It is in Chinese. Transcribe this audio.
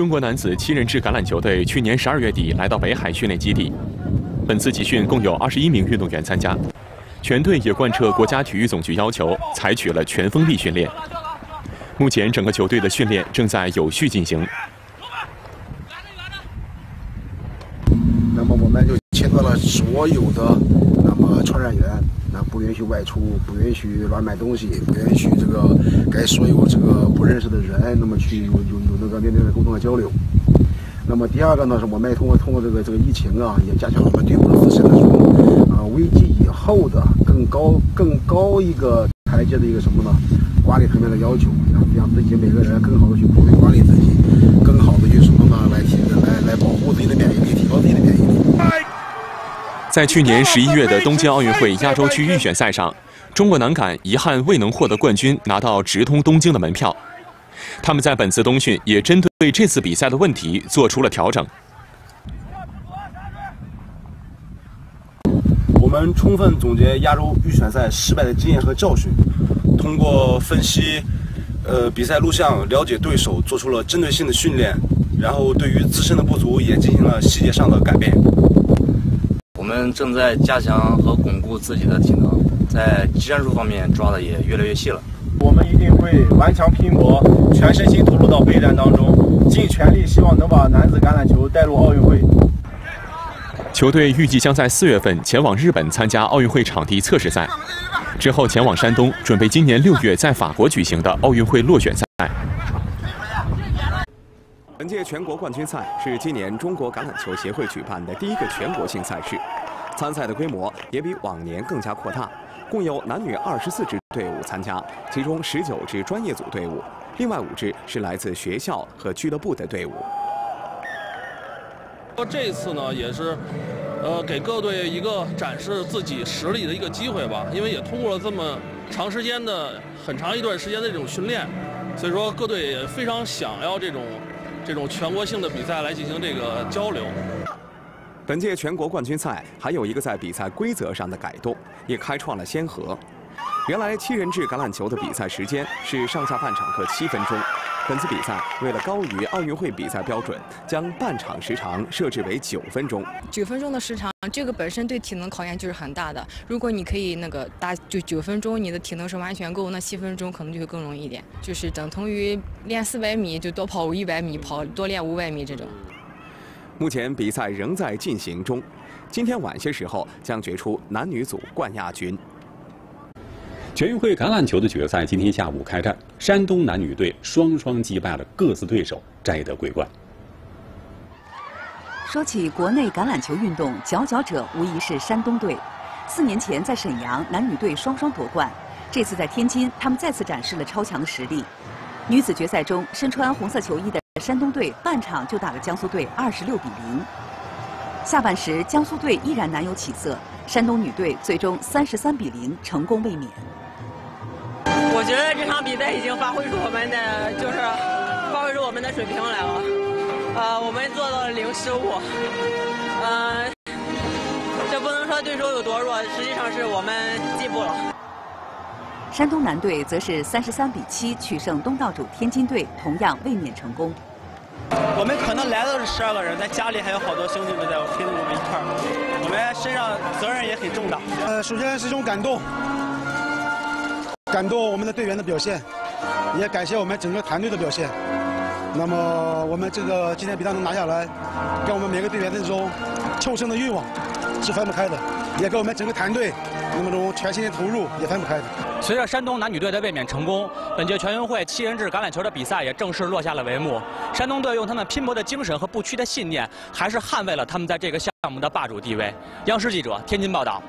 中国男子七人制橄榄球队去年十二月底来到北海训练基地，本次集训共有二十一名运动员参加，全队也贯彻国家体育总局要求，采取了全封闭训练。目前整个球队的训练正在有序进行。那么我们就签到了所有的那么传染源，那不允许外出，不允许乱买东西，不允许这个给所有这个不认识的人那么去有有个面对面沟通和交流。那么第二个呢，是我们也通过通过这个这个疫情啊，也加强了我们队伍的自身的这种啊危机以后的更高更高一个台阶的一个什么呢？管理层面的要求，让让自己每个人更好的去部队管理自己，更好的去什么呢？来提来来保护自己的免疫力，提高自己的免疫力。在去年十一月的东京奥运会亚洲区预选赛上，中国男杆遗憾未能获得冠军，拿到直通东京的门票。他们在本次冬训也针对这次比赛的问题做出了调整。我们充分总结亚洲预选赛失败的经验和教训，通过分析呃比赛录像，了解对手，做出了针对性的训练，然后对于自身的不足也进行了细节上的改变。我们正在加强和巩固自己的体能，在技战术方面抓的也越来越细了。我们一定会顽强拼搏，全身心投入到备战当中，尽全力，希望能把男子橄榄球带入奥运会。球队预计将在四月份前往日本参加奥运会场地测试赛，之后前往山东，准备今年六月在法国举行的奥运会落选赛。本届全国冠军赛是今年中国橄榄球协会举办的第一个全国性赛事，参赛的规模也比往年更加扩大，共有男女二十四支队伍参加，其中十九支专业组队伍，另外五支是来自学校和俱乐部的队伍。这次呢，也是，呃，给各队一个展示自己实力的一个机会吧。因为也通过了这么长时间的、很长一段时间的这种训练，所以说各队也非常想要这种这种全国性的比赛来进行这个交流。本届全国冠军赛还有一个在比赛规则上的改动，也开创了先河。原来七人制橄榄球的比赛时间是上下半场各七分钟。本次比赛为了高于奥运会比赛标准，将半场时长设置为九分钟。九分钟的时长，这个本身对体能考验就是很大的。如果你可以那个打就九分钟，你的体能是完全够，那七分钟可能就会更容易一点。就是等同于练四百米就多跑一百米，跑多练五百米这种。目前比赛仍在进行中，今天晚些时候将决出男女组冠亚军。全运会橄榄球的决赛今天下午开战，山东男女队双双击败了各自对手，摘得桂冠。说起国内橄榄球运动，佼佼者无疑是山东队。四年前在沈阳，男女队双双夺冠；这次在天津，他们再次展示了超强的实力。女子决赛中，身穿红色球衣的山东队半场就打了江苏队二十六比零。下半时，江苏队依然难有起色，山东女队最终三十三比零成功卫冕。我觉得这场比赛已经发挥出我们的，就是发挥出我们的水平来了。呃，我们做到了零失误。呃，这不能说对手有多弱，实际上是我们进步了。山东男队则是三十三比七取胜东道主天津队，同样卫冕成功。我们可能来的是十二个人，但家里还有好多兄弟们在陪着我们一块儿，我们身上责任也很重大。呃，首先是一种感动。感动我们的队员的表现，也感谢我们整个团队的表现。那么我们这个今天比赛能拿下来，跟我们每个队员的这种求胜的欲望是分不开的，也跟我们整个团队那么种全心的投入也分不开的。随着山东男女队的卫冕成功，本届全运会七人制橄榄球的比赛也正式落下了帷幕。山东队用他们拼搏的精神和不屈的信念，还是捍卫了他们在这个项目的霸主地位。央视记者天津报道。